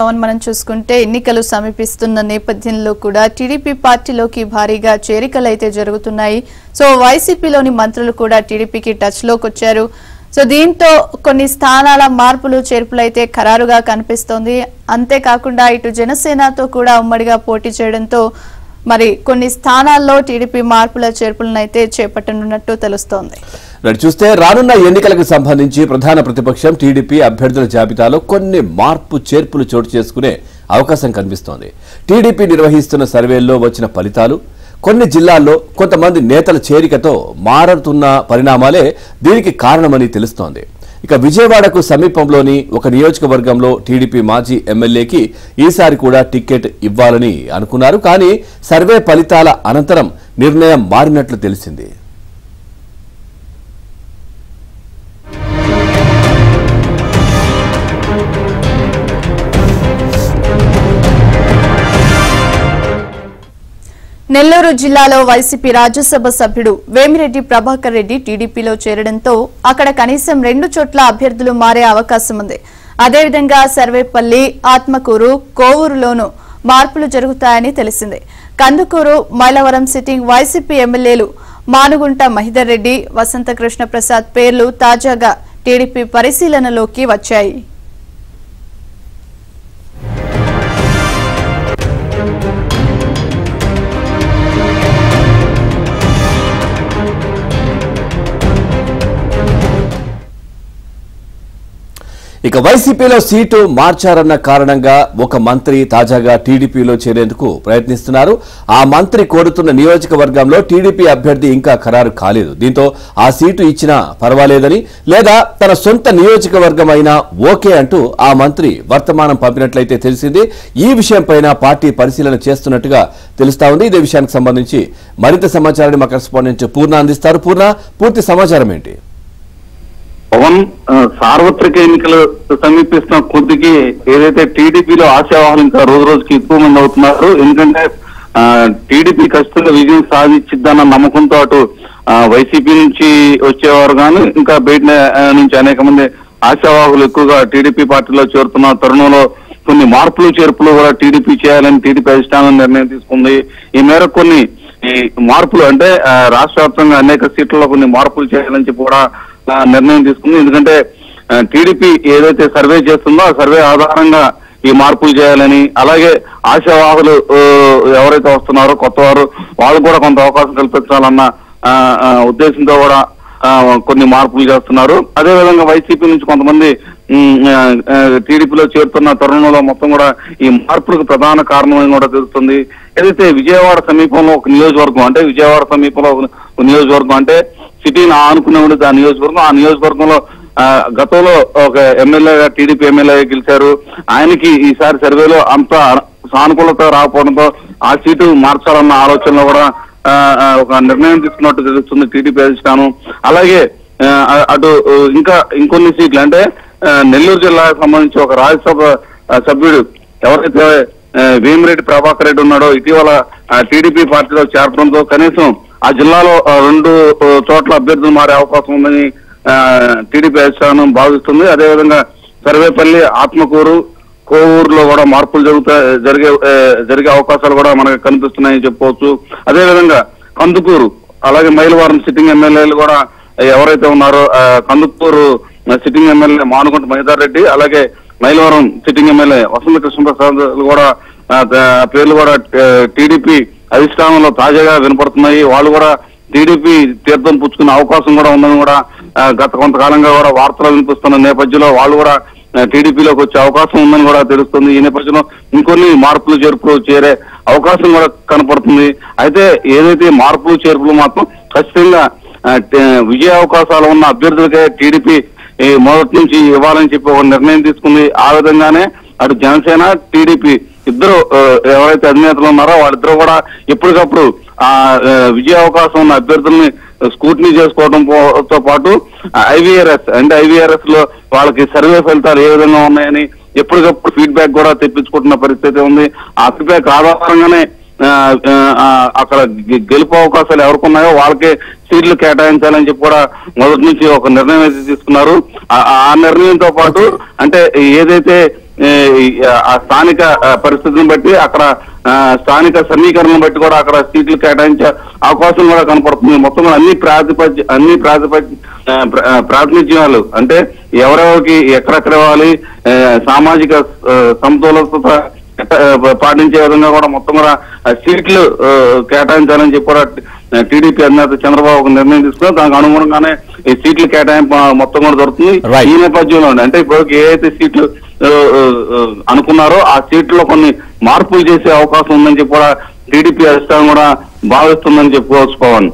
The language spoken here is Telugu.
పవన్ మనం చూసుకుంటే ఎన్నికలు సమీపిస్తున్న నేపథ్యంలో కూడా టీడీపీ పార్టీలోకి భారీగా చేరికలు అయితే జరుగుతున్నాయి. సో వైసీపీలోని మంత్రులు కూడా టీడీపీకి టచ్లోకి వచ్చారు. సో దీంతో కొన్ని స్థానాల మార్పులు చేర్పులు అయితే ఖరారుగా కనిపిస్తోంది. అంతేకాకుండా ఇటు జనసేనతో కూడా ఉమ్మడిగా పోటీ చేయడంతో మరి కొన్ని స్థానాల్లో టీడీపీ మార్పుల చేర్పులను అయితే చేపట్టనున్నట్టు తెలుస్తోంది. చూస్తే రానున్న ఎన్నికలకు సంబంధించి ప్రధాన ప్రతిపక్షం టీడీపీ అభ్యర్థుల జాబితాలో కొన్ని మార్పు చేర్పులు చోటు చేసుకునే అవకాశం కనిపిస్తోంది. టీడీపీ నిర్వహిస్తున్న సర్వేల్లో వచ్చిన ఫలితాలు కొన్ని జిల్లాల్లో కొంతమంది నేతల చేరికతో మారుతున్న పరిణామాలే దీనికి కారణమని తెలుస్తోంది. ఇక విజయవాడకు సమీపంలోని ఒక నియోజకవర్గంలో టీడీపీ మాజీ ఎమ్మెల్యేకి ఈసారి కూడా టికెట్ ఇవ్వాలని అనుకున్నారు. కానీ సర్వే ఫలితాల అనంతరం నిర్ణయం మారినట్లు తెలిసింది. నెల్లూరు జిల్లాలో వైసీపీ రాజ్యసభ సభ్యుడు వేమిరెడ్డి ప్రభాకర్ రెడ్డి టీడీపీలో చేరడంతో అక్కడ కనీసం రెండు చోట్ల అభ్యర్థులు మారే అవకాశం ఉంది. అదేవిధంగా సర్వేపల్లి ఆత్మకూరు కోవూరులోనూ మార్పులు జరుగుతాయని తెలిసింది. కందుకూరు మైలవరం సిట్టింగ్ వైసీపీ ఎమ్మెల్యేలు మానుగుంట మహిదర్ రెడ్డి వసంతకృష్ణ ప్రసాద్ పేర్లు తాజాగా టీడీపీ పరిశీలనలోకి వచ్చాయి. ఇక వైసీపీలో సీటు మార్చారన్న కారణంగా ఒక మంత్రి తాజాగా టీడీపీలో చేరేందుకు ప్రయత్నిస్తున్నారు. ఆ మంత్రి కోరుతున్న నియోజకవర్గంలో టీడీపీ అభ్యర్థి ఇంకా ఖరారు కాలేదు. దీంతో ఆ సీటు ఇచ్చినా పర్వాలేదని లేదా తన సొంత నియోజకవర్గం అయినా ఓకే అంటూ ఆ మంత్రి వర్తమానం పంపినట్లయితే తెలిసింది. ఈ విషయంపైన పార్టీ పరిశీలన చేస్తున్నట్టుగా తెలుస్తా ఉంది. ఇదే విషయానికి సంబంధించి మరింత సమాచారాన్ని మా కరెస్పాండెంట్ పూర్ణ అందిస్తారు. పూర్ణ పూర్తి సమాచారం ఏంటి? పవన్ సార్వత్రిక ఎన్నికలు సమీపిస్తున్న కొద్దికి ఏదైతే టీడీపీలో ఆశావాహులు ఇంకా రోజు రోజుకి ఎక్కువ మంది అవుతున్నారు ఎందుకంటే ఆ, టీడీపీ ఖచ్చితంగా విజయం సాధించిద్దన్న నమ్మకంతో అటు వైసీపీ నుంచి వచ్చేవారు కానీ ఇంకా బయట నుంచి అనేక మంది ఆశావాహులు ఎక్కువగా టీడీపీ పార్టీలో చేరుతున్న తరుణంలో కొన్ని మార్పులు చేర్పులు కూడా టీడీపీ చేయాలని టీడీపీ అధిష్టానం నిర్ణయం తీసుకుంది. ఈ మేరకు కొన్ని ఈ మార్పులు అంటే రాష్ట్ర వ్యాప్తంగా అనేక సీట్లలో కొన్ని మార్పులు చేయాలని చెప్పి కూడా నిర్ణయం తీసుకుంది. ఎందుకంటే టీడీపీ ఏదైతే సర్వే చేస్తుందో ఆ సర్వే ఆధారంగా ఈ మార్పులు చేయాలని అలాగే ఆశావాహులు ఎవరైతే వస్తున్నారో కొత్త వారు వాళ్ళు కూడా కొంత అవకాశం కల్పించాలన్న ఉద్దేశంతో కూడా కొన్ని మార్పులు చేస్తున్నారు. అదేవిధంగా వైసీపీ నుంచి కొంతమంది టీడీపీలో చేరుతున్న తరుణంలో మొత్తం కూడా ఈ మార్పులకు ప్రధాన కారణమని కూడా తెలుస్తుంది. ఏదైతే విజయవాడ సమీపంలో ఒక నియోజకవర్గం అంటే విజయవాడ సమీపంలో ఒక నియోజకవర్గం అంటే సిటీని ఆనుకునే ఉండేది ఆ నియోజకవర్గం ఆ నియోజకవర్గంలో గతంలో ఒక ఎమ్మెల్యేగా టీడీపీ ఎమ్మెల్యే గెలిచారు. ఆయనకి ఈసారి సర్వేలో అంత సానుకూలత రాకపోవడంతో ఆ సీటు మార్చాలన్న ఆలోచనలో కూడా ఒక నిర్ణయం తీసుకున్నట్టు తెలుస్తుంది టీడీపీ అధిష్టానం. అలాగే అటు ఇంకా ఇంకొన్ని సీట్లు అంటే నెల్లూరు జిల్లాకు సంబంధించి ఒక రాజ్యసభ సభ్యుడు ఎవరైతే ఆ, వేమిరెడ్డి ప్రభాకర్ రెడ్డి ఉన్నాడో ఇటీవల టీడీపీ పార్టీలో చేరడంతో కనీసం ఆ జిల్లాలో రెండు చోట్ల అభ్యర్థులు మారే అవకాశం ఉందని టీడీపీ అధిష్టానం భావిస్తుంది. అదేవిధంగా సర్వేపల్లి ఆత్మకూరు కోవూరులో కూడా మార్పులు జరుగుతా జరిగే జరిగే అవకాశాలు కూడా మనకు కనిపిస్తున్నాయని చెప్పుకోవచ్చు. అదేవిధంగా కందుకూరు అలాగే మైలవరం సిట్టింగ్ ఎమ్మెల్యేలు కూడా ఎవరైతే ఉన్నారో కందుకూరు సిట్టింగ్ ఎమ్మెల్యే మానుకుంట మహిదార్ రెడ్డి అలాగే మైలవరం సిట్టింగ్ ఎమ్మెల్యే వసంత కృష్ణప్రసాద్ కూడా పేర్లు కూడా టీడీపీ అధిష్టానంలో తాజాగా వినపడుతున్నాయి. వాళ్ళు కూడా టీడీపీ తీర్థం పుచ్చుకునే అవకాశం కూడా ఉందని కూడా గత కొంతకాలంగా కూడా వార్తలు వినిపిస్తున్న నేపథ్యంలో వాళ్ళు కూడా టీడీపీలోకి వచ్చే అవకాశం ఉందని కూడా తెలుస్తుంది. ఈ నేపథ్యంలో ఇంకొన్ని మార్పులు చేర్పులు చేరే అవకాశం కూడా కనపడుతుంది. అయితే ఏదైతే మార్పులు చేర్పులు మాత్రం ఖచ్చితంగా విజయ అవకాశాలు ఉన్న అభ్యర్థులకే టీడీపీ మొదటి నుంచి ఇవ్వాలని చెప్పి ఒక నిర్ణయం తీసుకుంది. ఆ విధంగానే అటు జనసేన టీడీపీ ఇద్దరు ఎవరైతే అధినేతలు ఉన్నారో వాళ్ళిద్దరూ కూడా ఎప్పటికప్పుడు ఆ విజయ అవకాశం ఉన్న అభ్యర్థుల్ని స్కూటనీ చేసుకోవడం పో- తో పాటు ఐవీఆర్ఎస్ అంటే ఐవీఆర్ఎస్లో వాళ్ళకి సర్వే ఫలితాలు ఏ విధంగా ఉన్నాయని ఎప్పటికప్పుడు ఫీడ్బ్యాక్ కూడా తెప్పించుకుంటున్న పరిస్థితి ఉంది. ఆ ఫీడ్బ్యాక్ ఆధారంగానే అక్కడ గెలుపు అవకాశాలు ఎవరికి ఉన్నాయో వాళ్ళకే సీట్లు కేటాయించాలని చెప్పి కూడా మొదటి నుంచి ఒక నిర్ణయం అయితే తీసుకున్నారు. ఆ- నిర్ణయంతో పాటు అంటే ఏదైతే ఆ స్థానిక పరిస్థితిని బట్టి అక్కడ ఆ, స్థానిక సమీకరణను బట్టి కూడా అక్కడ సీట్లు కేటాయించే అవకాశం కూడా కనపడుతుంది. మొత్తం అన్ని ప్రాతిపత్య అన్ని ప్రాతిపత్య ప్రాతినిధ్యాలు అంటే ఎవరెవరికి ఎక్కడెక్కడ ఇవ్వాలి సామాజిక సమతులత పాటించే విధంగా కూడా మొత్తం కూడా సీట్లు కేటాయించాలని చెప్పి కూడా టీడీపీ అధినేత చంద్రబాబు ఒక నిర్ణయం తీసుకుని దానికి అనుగుణంగానే ఈ సీట్లు కేటాయింపు మొత్తం కూడా దొరుకుతుంది. ఈ నేపథ్యంలో అంటే ఇప్పుడు ఏ అయితే సీట్లు అనుకున్నారో ఆ సీట్లో కొన్ని మార్పులు చేసే అవకాశం ఉందని చెప్పి కూడా టీడీపీ అధిష్టానం కూడా భావిస్తుందని చెప్పుకోవచ్చు పవన్